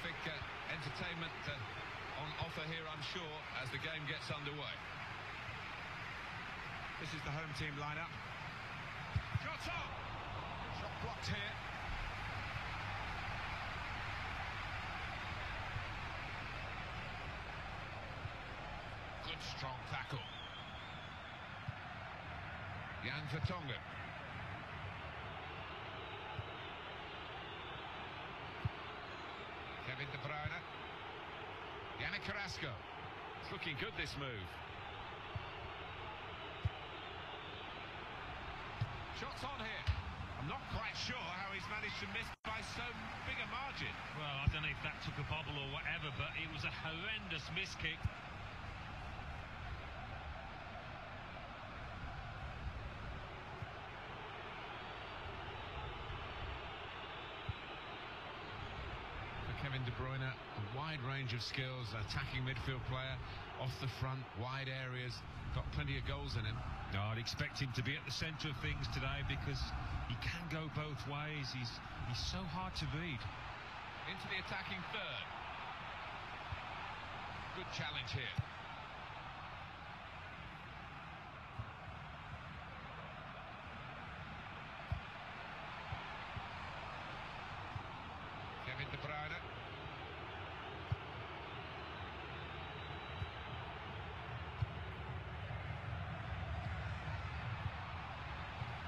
Terrific uh, entertainment uh, on offer here, I'm sure, as the game gets underway. This is the home team lineup. Shot on! Shot blocked here. Good strong tackle. Jan Vertonghen. Kevin De Bruyne. It's looking good, this move. Shots on here. I'm not quite sure how he's managed to miss by so big a margin. Well, I don't know if that took a bobble or whatever, but it was a horrendous miss kick. For Kevin De Bruyne, a wide range of skills, attacking midfield player, off the front, wide areas, got plenty of goals in him. No, I'd expect him to be at the centre of things today because he can go both ways. He's he's so hard to read. Into the attacking third. Good challenge here. Kevin De Bruyne.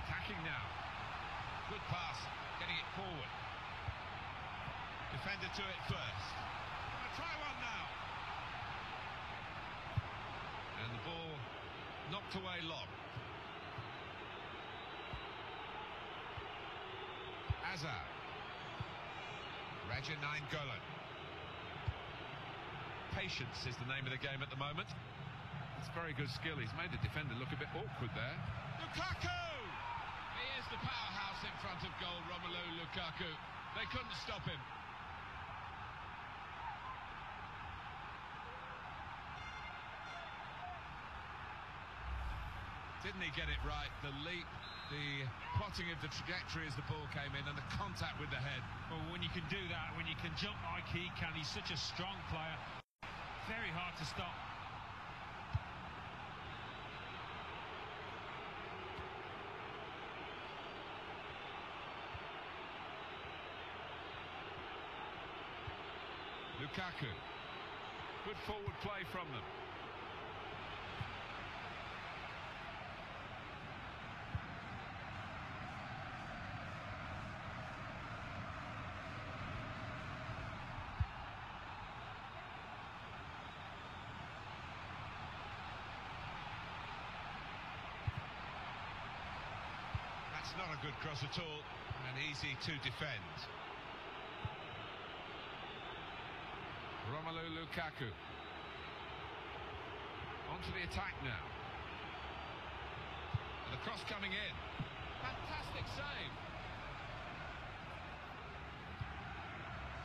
Attacking now. Good pass, getting it forward. Defender to it first. Try one now. And the ball knocked away long. Hazard. Radja Nainggolan. Patience is the name of the game at the moment. It's very good skill. He's made the defender look a bit awkward there. Lukaku! He is the powerhouse in front of goal, Romelu Lukaku. They couldn't stop him. Didn't he get it right? The leap, the plotting of the trajectory as the ball came in, and the contact with the head. Well, when you can do that, when you can jump like he can, he's such a strong player. Very hard to stop. Lukaku. Good forward play from them. It's not a good cross at all and easy to defend. Romelu Lukaku. Onto the attack now. And the cross coming in. Fantastic save.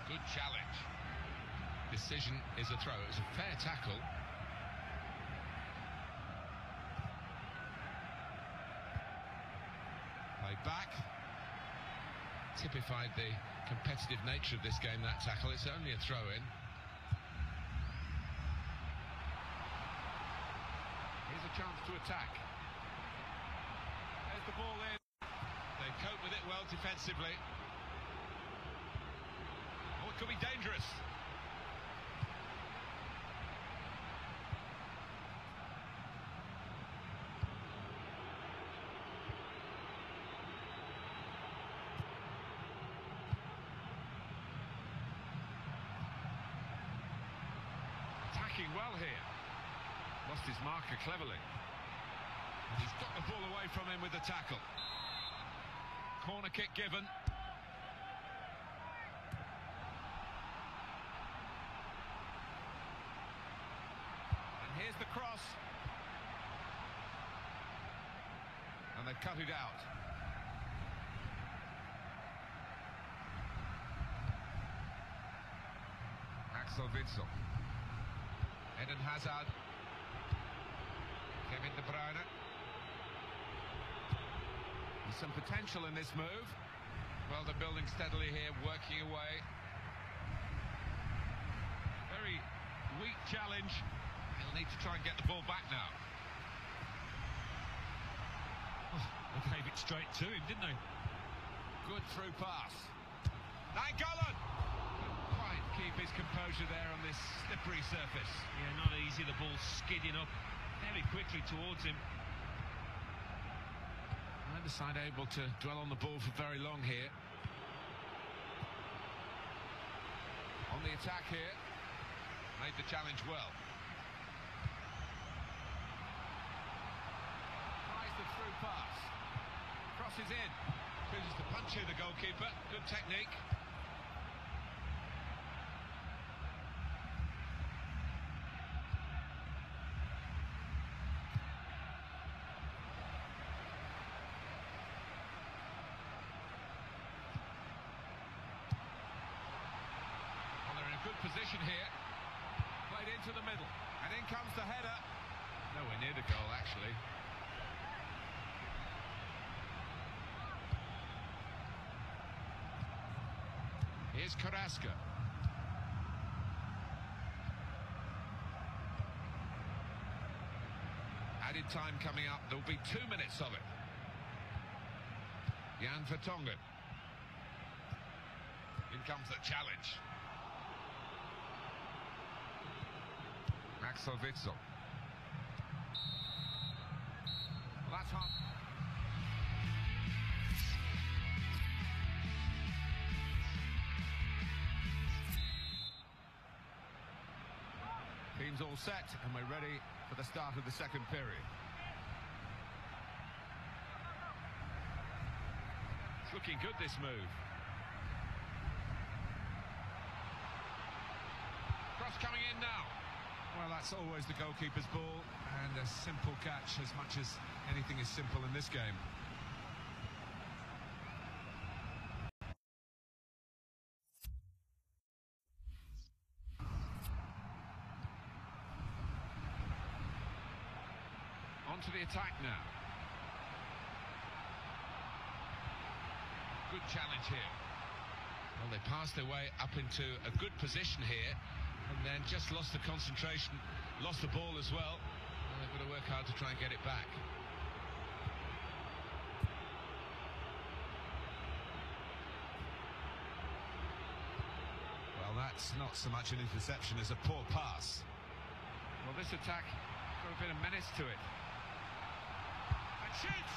Good challenge. Decision is a throw. It was a fair tackle. Played back. Typified the competitive nature of this game, that tackle. It's only a throw in. Here's a chance to attack. There's the ball in. They cope with it well defensively. Oh, it could be dangerous. Attacking well here. Lost his marker cleverly. He's got the ball away from him with the tackle. Corner kick given. And here's the cross. And they've cut it out. Axel Witsel. Eden Hazard. Kevin De Bruyne. There's some potential in this move. Well, they're building steadily here, working away. Very weak challenge. He'll need to try and get the ball back now. Oh, they gave it straight to him, didn't they? Good through pass. Nainggolan! Keep his composure there on this slippery surface. Yeah, not easy. The ball skidding up very quickly towards him. Neither side able to dwell on the ball for very long here. On the attack here. Made the challenge well. Tries the through pass. Crosses in. Chooses to punch here, the goalkeeper. Good technique. Well, they're in a good position here. Played into the middle. And in comes the header. Nowhere near the goal, actually. Here's Carrasco. Added time coming up. There'll be two minutes of it. Jan Vertonghen. In comes the challenge. Axel Witsel. Well, that's hot. Team's all set and we're ready for the start of the second period. It's looking good this move. Cross coming in now. Well, that's always the goalkeeper's ball, and a simple catch as much as anything is simple in this game. On to the attack now. Good challenge here. Well, they passed their way up into a good position here and then just lost the concentration, lost the ball as well. well they've got to work hard to try and get it back. Well, that's not so much an interception as a poor pass. Well, this attack got a bit of menace to it. And shoots!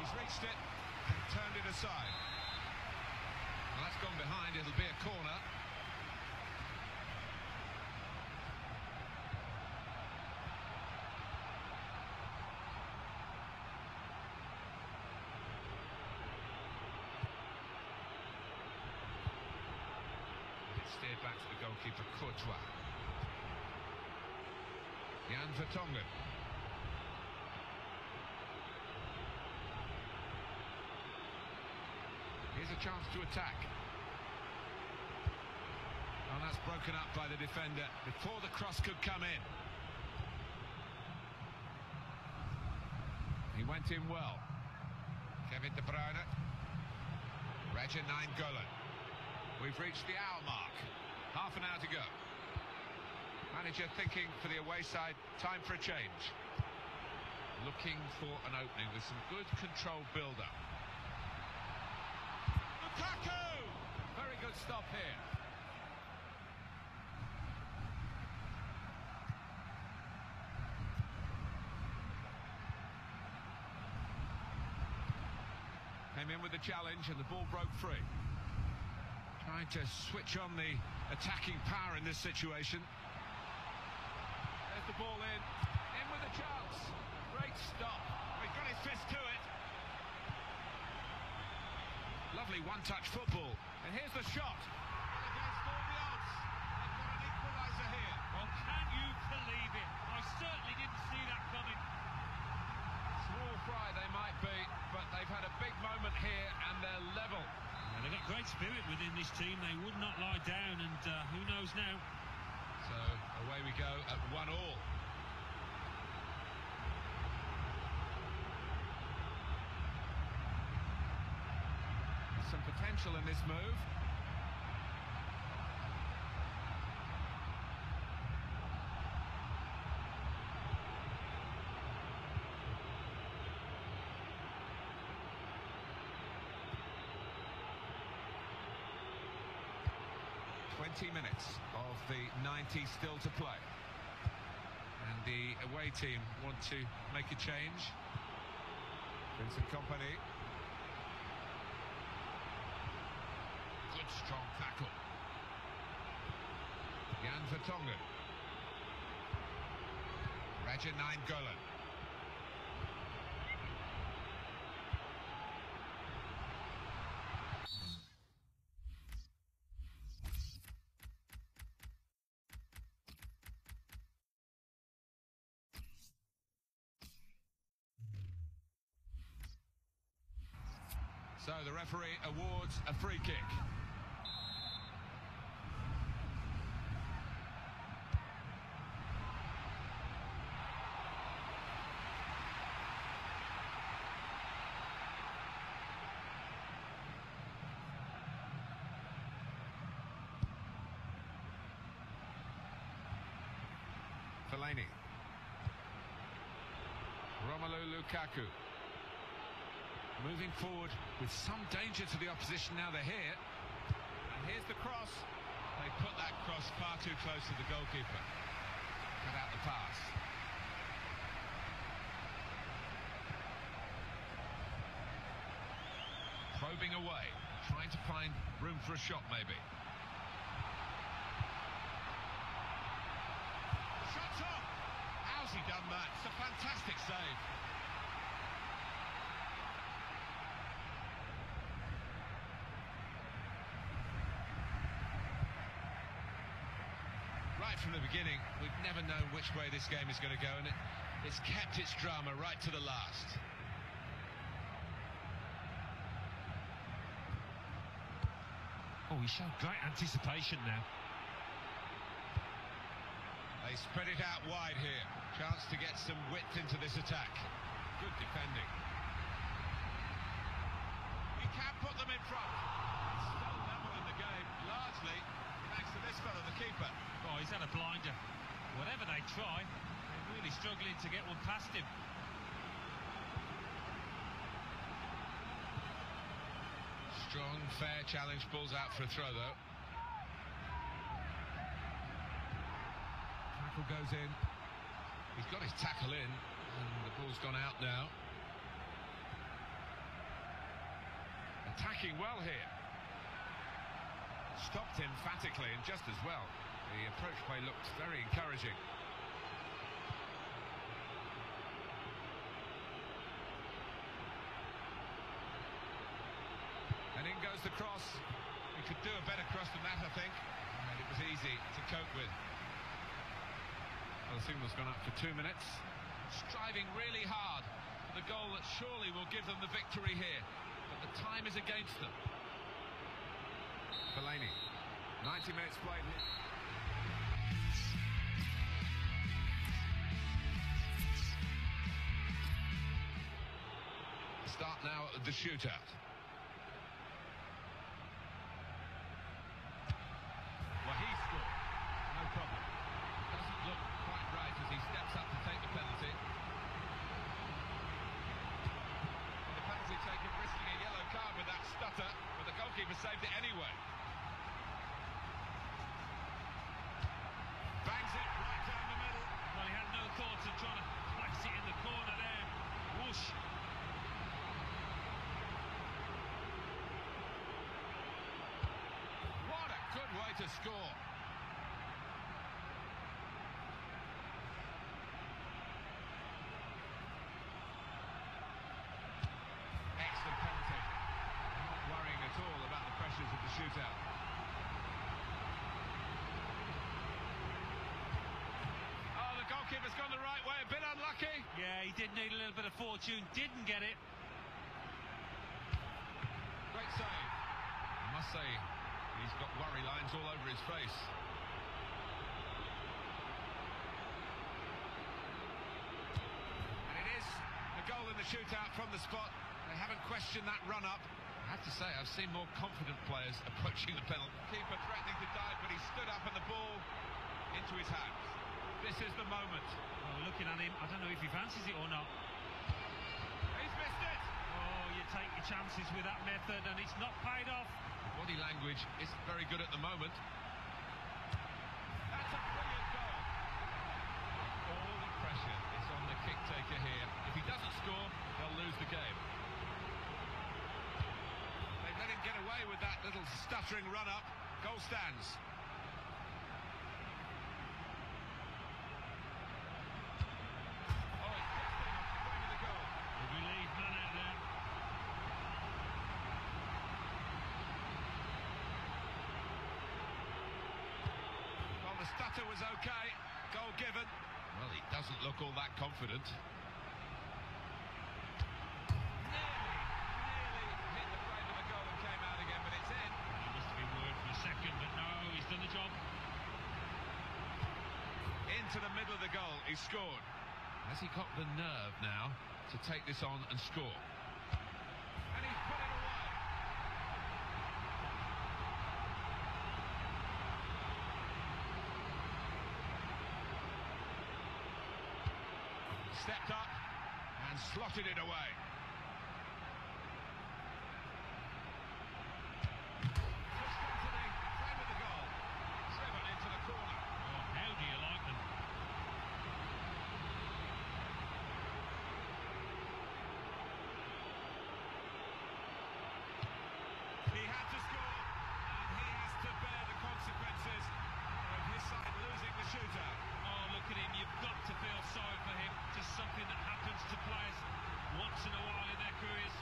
He's reached it and turned it aside. Well, that's gone behind. It'll be a corner. Steered back to the goalkeeper, Courtois. Jan Vertonghen. Here's a chance to attack. And that's broken up by the defender before the cross could come in. He went in well. Kevin De Bruyne. Radja Nainggolan. We've reached the hour mark. Half an hour to go. Manager thinking for the away side, time for a change. Looking for an opening with some good control build-up. Lukaku! Very good stop here. Came in with the challenge and the ball broke free. Trying to switch on the attacking power in this situation. There's the ball in. In with a chance. Great stop. He got his fist to it. Lovely one-touch football. And here's the shot. And against all the odds, they've got an equaliser here. Well, can you believe it? I certainly didn't see that coming. Small fry they might be, but they've had a big moment here and they're level. And they've got great spirit within this team. They would not lie down, and uh, who knows now? So away we go at one all. Some potential in this move. Minutes of the 90 still to play. And the away team want to make a change. Vincent Kompany. Good strong tackle. Jan Vertonghen. Radja Nainggolan. So the referee awards a free kick. Fellaini. Romelu Lukaku. Moving forward with some danger to the opposition now they're here. And here's the cross. They put that cross far too close to the goalkeeper. Cut out the pass. Probing away, trying to find room for a shot maybe. Shot off! How's he done that? It's a fantastic save. right from the beginning, we've never known which way this game is going to go, and it, it's kept its drama right to the last. Oh, he showed great anticipation now. They spread it out wide here. Chance to get some width into this attack. Good defending. He can put them in front. It's still level in the game, largely thanks to this fellow, the keeper. Oh, he's had a blinder. Whatever they try, they're really struggling to get one past him. Strong, fair challenge, balls out for a throw though. Tackle goes in. He's got his tackle in, and the ball's gone out now. Attacking well here. Stopped emphatically and just as well. The approach play looked very encouraging. And in goes the cross. He could do a better cross than that, I think. And it was easy to cope with. Well, the signal's gone up for two minutes. Striving really hard for the goal that surely will give them the victory here. But the time is against them. Fellaini. 90 minutes played. Start now at the shootout. Well, he scored. No problem. Doesn't look quite right as he steps up to take the penalty. And the penalty taken risking a yellow card with that stutter, but the goalkeeper saved it anyway. Bangs it right down the middle. Well, he had no thoughts of trying to place it in the corner there. Whoosh. What a good way to score. Excellent penalty. Not worrying at all about the pressures of the shootout. Oh, the goalkeeper's gone the right way, a bit unlucky. Yeah, he did need a little bit of fortune, didn't get it. Great save. I must say, he's got worry lines all over his face. And it is a goal in the shootout from the spot. They haven't questioned that run up. I have to say, I've seen more confident players approaching the penalty. Keeper threatening to dive, but he stood up and the ball into his hands. This is the moment. Well, looking at him, I don't know if he fancies it or not. He's missed it. Oh, you take your chances with that method, and it's not paid off. Body language isn't very good at the moment. That's a brilliant goal. All the pressure is on the kick taker here. If he doesn't score, they'll lose the game. They let him get away with that little stuttering run up. Goal stands. Oh, it's just enough to frame the goal. The relief man out there. Well, the stutter was okay. Goal given. Well, he doesn't look all that confident. Nearly, nearly hit the frame of the goal and came out again, but it's in. He must have been worried for a second, but no, he's done the job. Into the middle of the goal, he scored. Has he got the nerve now to take this on and score? And he's put it away. Stepped up and slotted it away. Pushed into the frame of the goal. Driven into the corner. Oh, how do you like them? He had to score, and he has to bear the consequences of his side losing the shootout. Oh, look at him. You've got to feel sorry for him. Just something that happens to players once in a while in their careers.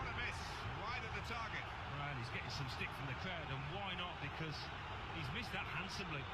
What a miss, wide of the target. Well, he's getting some stick from the crowd, and why not? Because he's missed that handsomely.